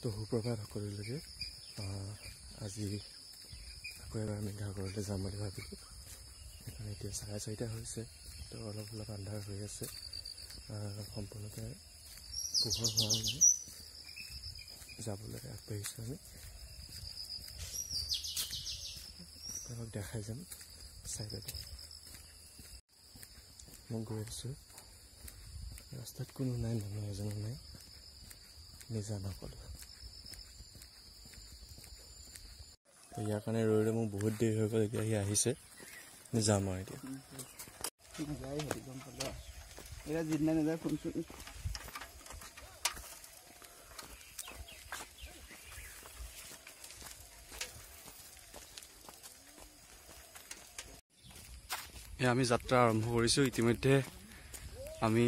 তো সুপ্ৰভাত সকলোলৈকে আজি আকৌ এবাৰ আমি ঘৰলৈ যাম বুলি ভাবিলোঁ। সেইকাৰণে এতিয়া চাৰে চাৰিটা হৈছে তো অলপ অলপ আন্ধাৰ হৈ আছে। সম্পূৰ্ণকৈ পোহৰ হোৱাও নাই। যাবলৈ আগবাঢ়িছোঁ আমি। আপোনালোক দেখাই যাম চাই যাব মই গৈ আছোঁ। ৰাস্তাত কোনো নাই মানুহ এজনো নাই। নিজা নক'লোঁ ইয়াৰ কাৰণে ৰৈ ৰৈ মোৰ বহুত দেৰি হৈ গ'ল এতিয়া সি আহিছে। যাম আৰু এতিয়া। নাযায় হেৰি গম পালো এতিয়া যিদিনা নাযায় ফোন চোন। এয়া আমি যাত্ৰা আৰম্ভ কৰিছোঁ। ইতিমধ্যে আমি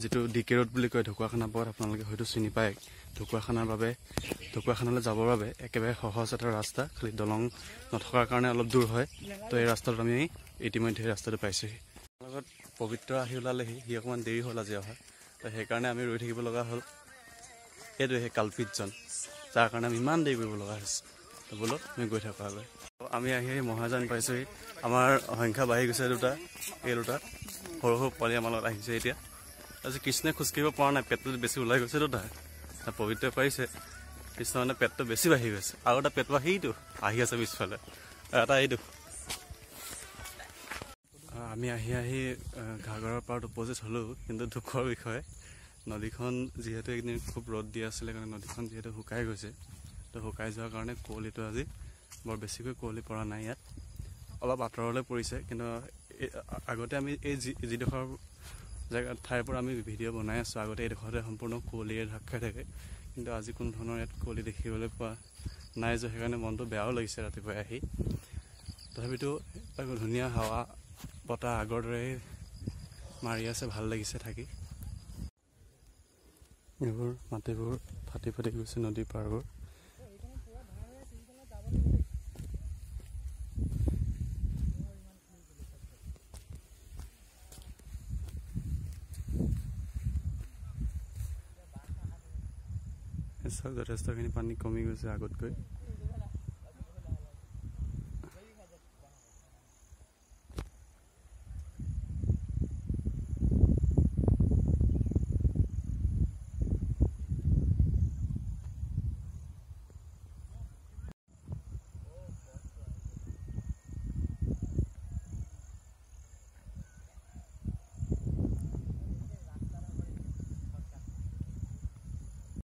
যিটো ডি কে ৰোড বুলি কয় ঢকুৱাখানা পথ আপোনালোকে হয়তো চিনি পায়। ঢকুৱাখানাৰ বাবে ঢকুৱাখানালৈ যাবৰ বাবে একেবাৰে সহজ এটা ৰাস্তা খালি দলং নথকাৰ কাৰণে অলপ দূৰ হয়। তো এই ৰাস্তাটোত আমি ইতিমধ্যে ৰাস্তাটো পাইছোঁহি। লগত পবিত্ৰ আহি ওলালেহি সি অকণমান দেৰি হ'ল আজি অহা। তো সেইকাৰণে আমি ৰৈ থাকিব লগা হ'ল। সেইটোৱে সেই কালপিতজন যাৰ কাৰণে আমি ইমান দেৰি কৰিব লগা হৈছে। তো বোলো। আমি গৈ থাকোঁ আগলৈ। আমি আহি আহি মহাজন পাইছোঁহি। আমাৰ সংখ্যা বাঢ়ি গৈছে দুটা এই দুটা। সৰু সৰু পোৱালি আমাৰ লগত আহিছে এতিয়া। আজি কৃষ্ণই খোজকাঢ়িব পৰা নাই পেটটো বেছি ওলাই গৈছে দুটা। পবিত্ৰই পাৰিছে। কৃষ্ণ মানে পেটটো বেছি বাঢ়ি গৈছে। আৰু এটা পেটটো সেইটো আহি আছে পিছফালে। এটা এইটো আমি আহি আহি ঘাগৰৰ পাৰত উপস্থিত হ'লোঁ। কিন্তু দুখৰ বিষয়ে নদীখন যিহেতু এইকেইদিন খুব ৰ'দ দি আছিলে কাৰণে নদীখন যিহেতু শুকাই গৈছে। তো শুকাই যোৱাৰ কাৰণে কুঁৱলীটো আজি বৰ বেছিকৈ কুঁৱলী পৰা নাই ইয়াত। অলপ আঁতৰলৈ পৰিছে কিন্তু আগতে আমি এই যি যিডোখৰ জেগা ঠাইৰ পৰা আমি ভিডিঅ' বনাই আছোঁ আগতে এইডোখৰতে সম্পূৰ্ণ কুঁৱলীৰে ঢাক খাই থাকে। কিন্তু আজি কোনো ধৰণৰ ইয়াত কুঁৱলী দেখিবলৈ পোৱা নাই যে সেইকাৰণে মনটো বেয়াও লাগিছে ৰাতিপুৱাই আহি। তথাপিতো ধুনীয়া হাৱা বতাহ আগৰ দৰে মাৰি আছে ভাল লাগিছে থাকি। এইবোৰ মাটিবোৰ ফাটি ফাটি গৈছে নদীৰ পাৰবোৰ। যথেষ্টখিনি পানী কমি গৈছে আগতকৈ